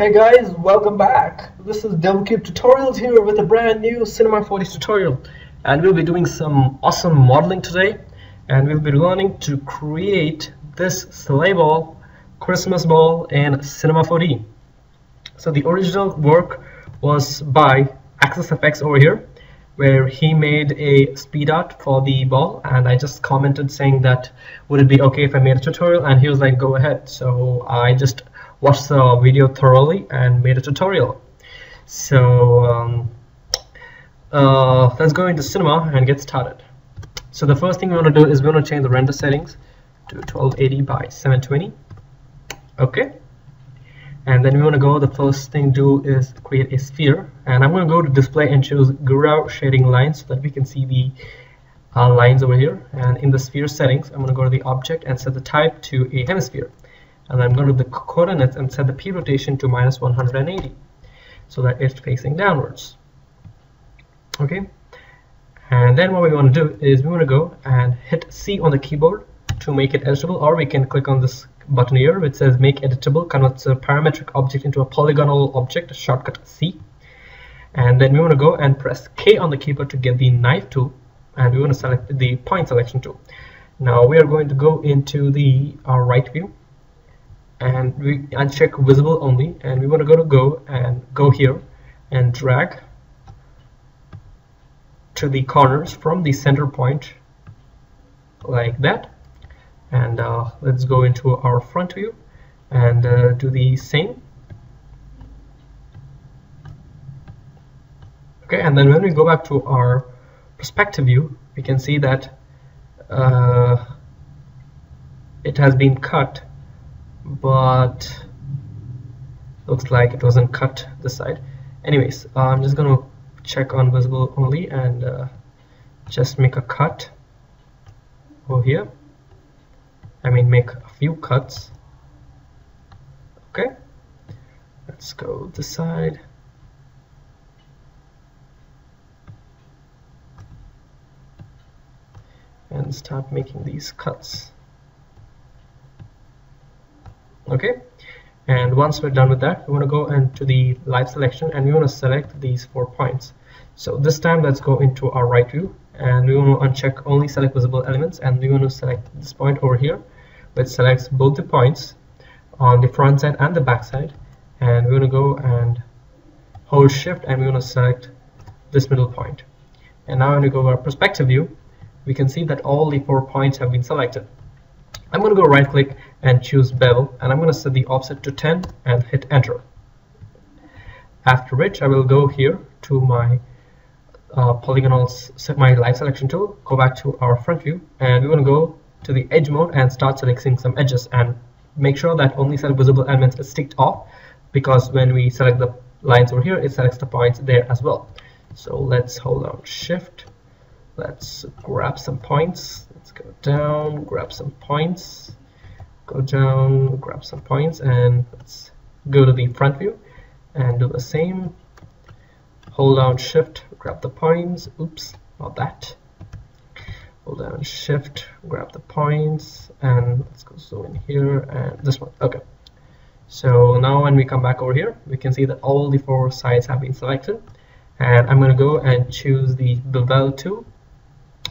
Hey guys, welcome back. This is DevilCube Tutorials here with a brand new Cinema 4D tutorial. And we'll be doing some awesome modeling today. And we'll be learning to create this sleigh ball, Christmas ball in Cinema 4D. So the original work was by Access FX over here, where he made a speed art for the ball. And I just commented saying that, would it be okay if I made a tutorial? And he was like, go ahead. So I just watched the video thoroughly and made a tutorial. So um, uh, let's go into cinema and get started. So the first thing we want to do is we want to change the render settings to 1280 by 720. Okay. And then we want to go, the first thing to do is create a sphere. And I'm going to go to display and choose Gouraud shading lines so that we can see the uh, lines over here. And in the sphere settings, I'm going to go to the object and set the type to a hemisphere and I'm going to the coordinates and set the p rotation to minus 180 so that it's facing downwards. Okay? And then what we want to do is we want to go and hit C on the keyboard to make it editable or we can click on this button here which says make editable converts a parametric object into a polygonal object shortcut C. And then we want to go and press K on the keyboard to get the knife tool and we want to select the point selection tool. Now we are going to go into the right view and we uncheck visible only and we want to go to go and go here and drag to the corners from the center point like that. And uh, let's go into our front view and uh, do the same. Okay and then when we go back to our perspective view we can see that uh, it has been cut but looks like it wasn't cut this side. Anyways uh, I'm just gonna check on visible only and uh, just make a cut over here. I mean make a few cuts. Okay. Let's go this side. And start making these cuts okay? And once we're done with that we want to go into the live selection and we want to select these four points. So this time let's go into our right view and we want to uncheck only select visible elements and we want to select this point over here which selects both the points on the front side and the back side. And we want to go and hold shift and we want to select this middle point. point. And now when we go to our perspective view we can see that all the four points have been selected I'm going to go right click and choose bevel and I'm going to set the offset to 10 and hit enter. After which I will go here to my uh, polygonal set my live selection tool go back to our front view and we want to go to the edge mode and start selecting some edges and make sure that only select visible elements is ticked off because when we select the lines over here it selects the points there as well. So let's hold down shift. Let's grab some points let's go down grab some points. Go down grab some points and let's go to the front view and do the same. Hold down shift grab the points. Oops not that. Hold down shift grab the points and let's go zoom in here and this one. Okay. So now when we come back over here we can see that all the four sides have been selected. And I'm going to go and choose the bevel tool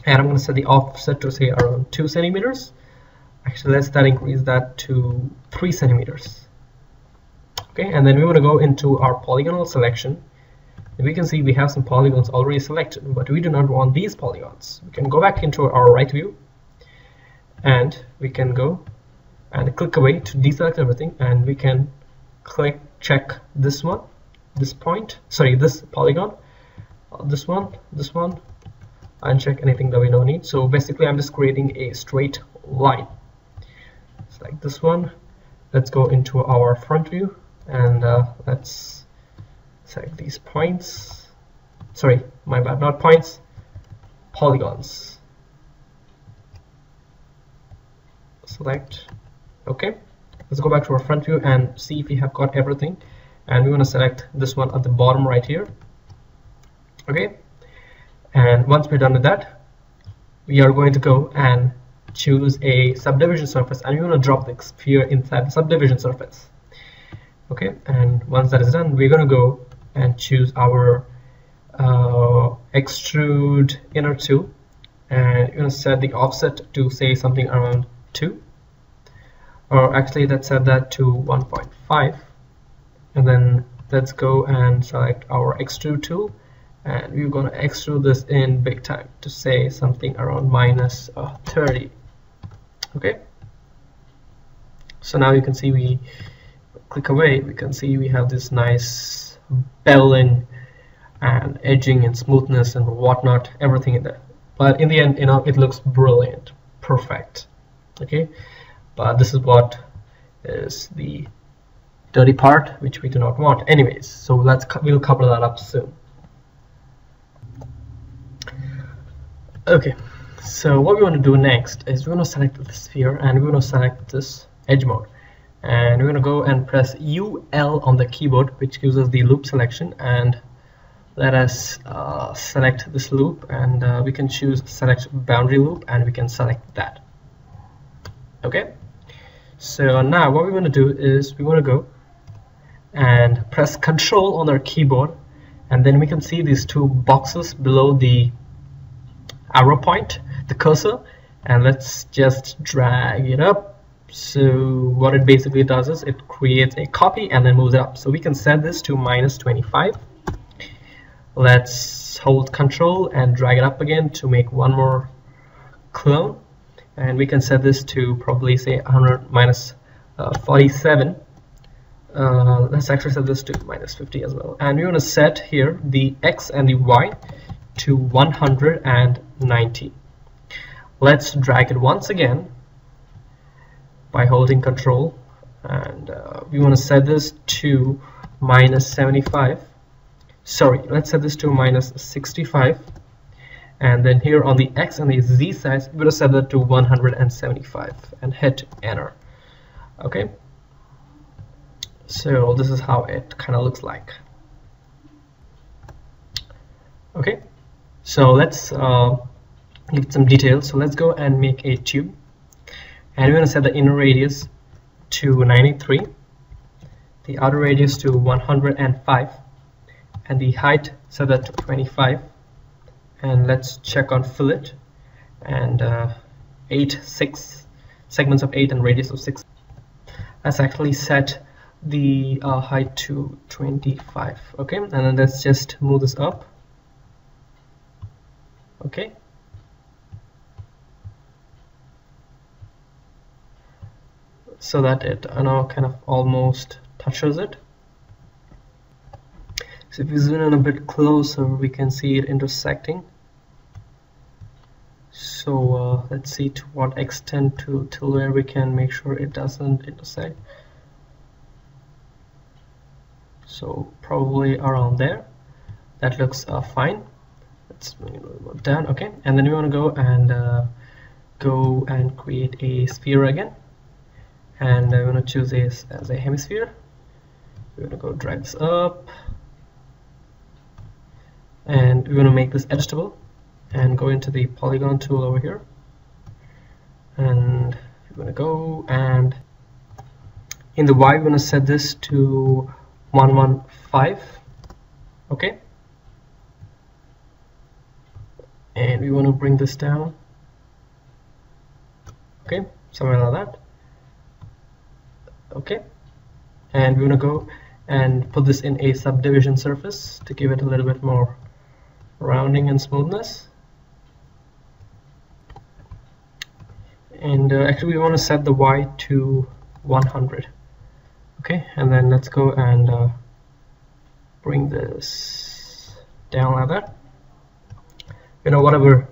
and I'm going to set the offset to say around 2 centimeters. Actually let's that increase that to 3 centimeters. Okay and then we want to go into our polygonal selection. And we can see we have some polygons already selected but we do not want these polygons. We can go back into our right view and we can go and click away to deselect everything and we can click check this one this point sorry this polygon this one this one uncheck anything that we don't need. So basically I'm just creating a straight line. It's like this one. Let's go into our front view and uh, let's select these points. Sorry my bad not points polygons. Select. Okay let's go back to our front view and see if we have got everything. And we want to select this one at the bottom right here. Okay and once we're done with that we are going to go and choose a subdivision surface and we want to drop the sphere inside the subdivision surface. Okay and once that is done we're going to go and choose our uh, extrude inner 2 and you're going to set the offset to say something around 2 or actually let's set that to 1.5 and then let's go and select our extrude tool and we're going to extrude this in big time to say something around minus, uh, 30 okay? So now you can see we click away. We can see we have this nice beveling and edging and smoothness and whatnot everything in there. But in the end you know it looks brilliant. Perfect. Okay? But this is what is the dirty part which we do not want. Anyways so let's we'll cover that up soon okay so what we want to do next is we're going to select the sphere and we're going to select this edge mode. And we're going to go and press UL on the keyboard which gives us the loop selection and let us uh, select this loop and uh, we can choose select boundary loop and we can select that. Okay? So now what we want to do is we want to go and press control on our keyboard and then we can see these two boxes below the arrow point the cursor and let's just drag it up. So what it basically does is it creates a copy and then moves it up. So we can set this to minus 25 let's hold control and drag it up again to make one more clone and we can set this to probably say 100 minus, uh, 47 uh, let's actually set this to minus 50 as well. And we want to set here the x and the y to 190 let's drag it once again by holding control and uh, we want to set this to minus 75 sorry let's set this to minus 65 and then here on the x and the z sides we're going to set that to 175 and hit enter. Okay? So this is how it kind of looks like. Okay so let's uh, give some details. So let's go and make a tube. And we're going to set the inner radius to 93 the outer radius to 105 and the height set that to 25 and let's check on fillet and uh, 8 6 segments of 8 and radius of 6 let's actually set the uh, height to 25 okay? And then let's just move this up okay. So that it. Now kind of almost touches it. So if we zoom in a bit closer we can see it intersecting. So uh, let's see to what extent to till where we can make sure it doesn't intersect. So probably around there. That looks uh, fine let's down okay and then we want to go and uh, go and create a sphere again. And I'm going to choose this as a hemisphere. We're going to go drag this up. And we're going to make this editable and go into the polygon tool over here. And we're going to go and in the Y we're going to set this to 115 okay and we want to bring this down. Okay somewhere like that. Okay. And we want to go and put this in a subdivision surface to give it a little bit more rounding and smoothness. And uh, actually we want to set the y to 100 okay and then let's go and uh, bring this down like that you know whatever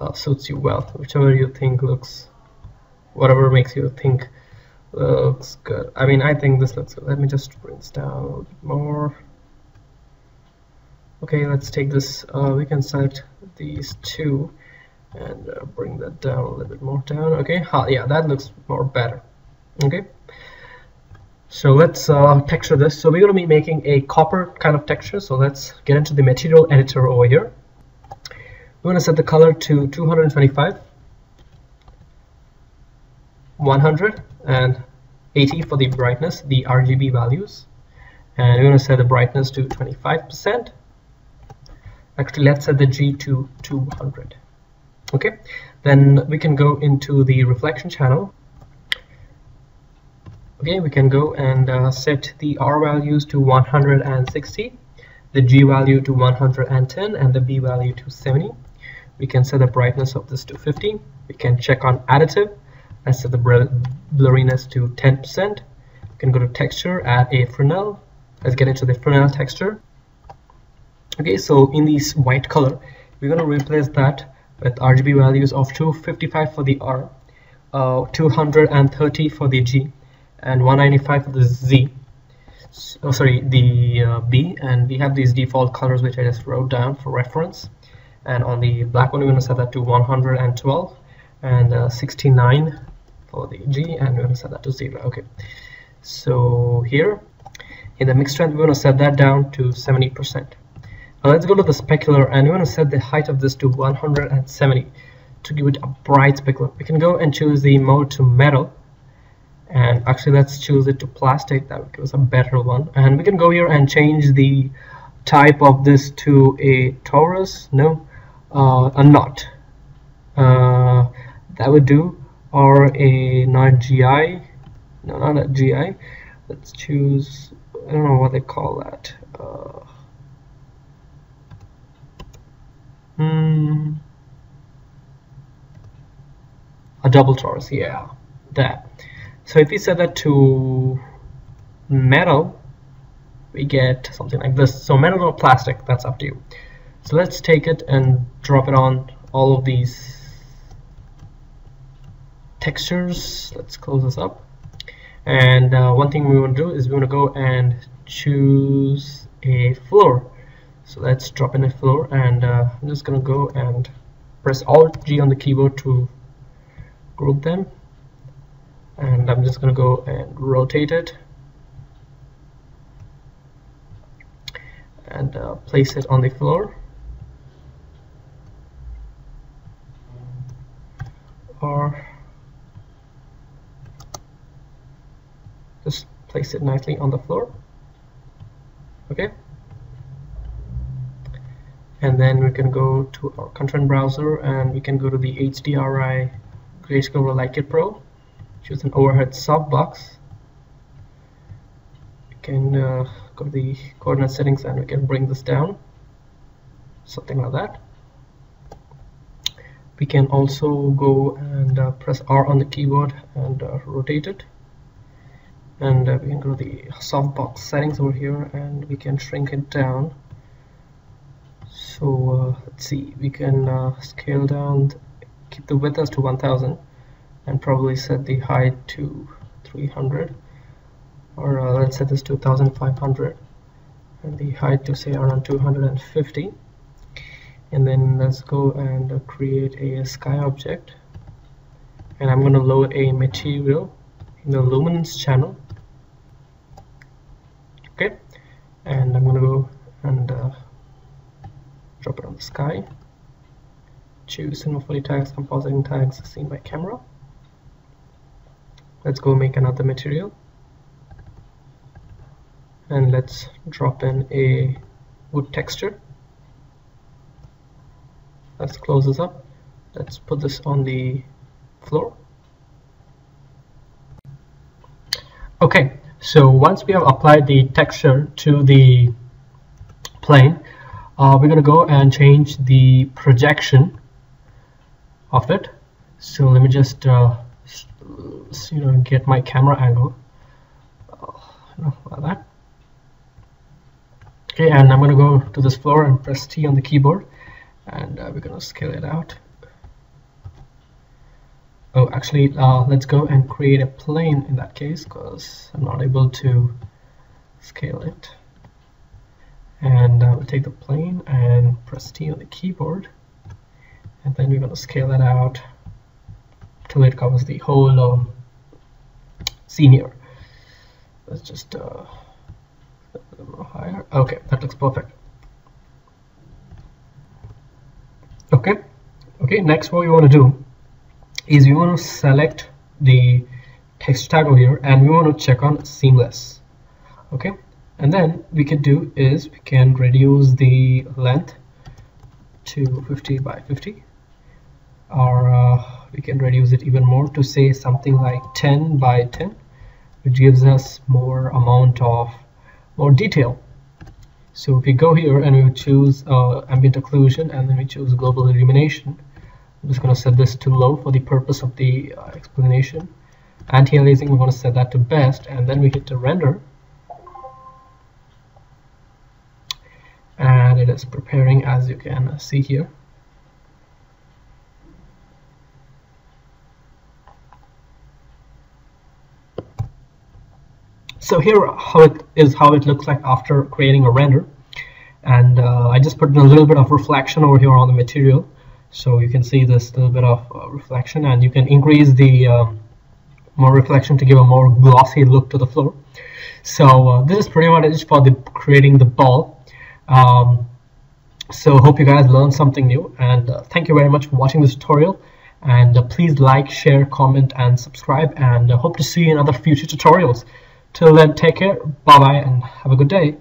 uh, suits you well whichever you think looks whatever makes you think looks good. I mean I think this looks good. Let me just bring this down a little bit more. Okay let's take this uh, we can select these two and uh, bring that down a little bit more down. Okay yeah that looks more better. Okay. So let's uh, texture this. So we're going to be making a copper kind of texture. So let's get into the material editor over here we're going to set the color to 225 100 and 80 for the brightness the RGB values. And we're going to set the brightness to 25% actually let's set the G to 200 okay? Then we can go into the reflection channel. Okay we can go and uh, set the R values to 160 the G value to 110 and the B value to 70 we can set the brightness of this to 50 we can check on additive. Let's set the blurriness to 10% we can go to texture add a Fresnel. Let's get into the Fresnel texture. Okay so in this white color we're going to replace that with RGB values of 255 for the R uh, 230 for the G and 195 for the Z. Oh sorry the uh, B and we have these default colors which I just wrote down for reference and on the black one we're going to set that to 112 and uh, 69 for the G and we're going to set that to 0 okay. So here in the mix strength we're going to set that down to 70 percent. Now let's go to the specular and we're going to set the height of this to 170 to give it a bright specular we can go and choose the mode to metal and actually let's choose it to plastic that gives us a better one. And we can go here and change the type of this to a torus no uh, a knot. Uh, that would do. Or a not GI no not a GI let's choose I don't know what they call that. Uh, hmm, a double torus yeah. That. So if we set that to metal we get something like this. So metal or plastic that's up to you so let's take it and drop it on all of these textures. Let's close this up. And uh, one thing we want to do is we want to go and choose a floor. So let's drop in a floor and uh, I'm just gonna go and press alt G on the keyboard to group them. And I'm just gonna go and rotate it. And uh, place it on the floor or just place it nicely on the floor. Okay. And then we can go to our content browser and we can go to the HDRI Grayscale Kit Pro choose an overhead softbox. We can uh, go to the coordinate settings and we can bring this down. Something like that. We can also go and uh, press R on the keyboard and uh, rotate it and uh, we can go to the softbox settings over here and we can shrink it down. So uh, let's see. We can uh, scale down keep the width as to 1000 and probably set the height to 300 or uh, let's set this to 1500 and the height to say around 250 and then let's go and uh, create a sky object. And I'm going to load a material in the luminance channel okay and I'm going to go and uh, drop it on the sky. Choose cinema 4D tags compositing tags seen by camera. Let's go make another material. And let's drop in a wood texture. Let's close this up. Let's put this on the floor. Okay so once we have applied the texture to the plane uh, we're gonna go and change the projection of it. So let me just uh, you know get my camera angle. Like that. Okay and I'm gonna go to this floor and press T on the keyboard and uh, we're gonna scale it out oh actually uh, let's go and create a plane in that case because I'm not able to scale it. And uh, we'll take the plane and press T on the keyboard. And then we're going to scale that out till it covers the whole um, scene here. Let's just uh, higher. Okay that looks perfect. Okay. Okay next what we want to do is we want to select the text tag over here and we want to check on seamless okay? And then we can do is we can reduce the length to 50 by 50 or uh, we can reduce it even more to say something like 10 by 10 which gives us more amount of more detail. So if we go here and we choose uh, ambient occlusion and then we choose global illumination I'm just going to set this to low for the purpose of the uh, explanation. Anti-aliasing we want to set that to best and then we hit the render. And it is preparing as you can see here. So here how it is how it looks like after creating a render. And uh, I just put a little bit of reflection over here on the material so you can see this little bit of uh, reflection and you can increase the um, more reflection to give a more glossy look to the floor. So uh, this is pretty much it for the creating the ball. Um, so hope you guys learned something new and uh, thank you very much for watching this tutorial. And uh, please like share comment and subscribe and uh, hope to see you in other future tutorials. Till then take care. Bye bye and have a good day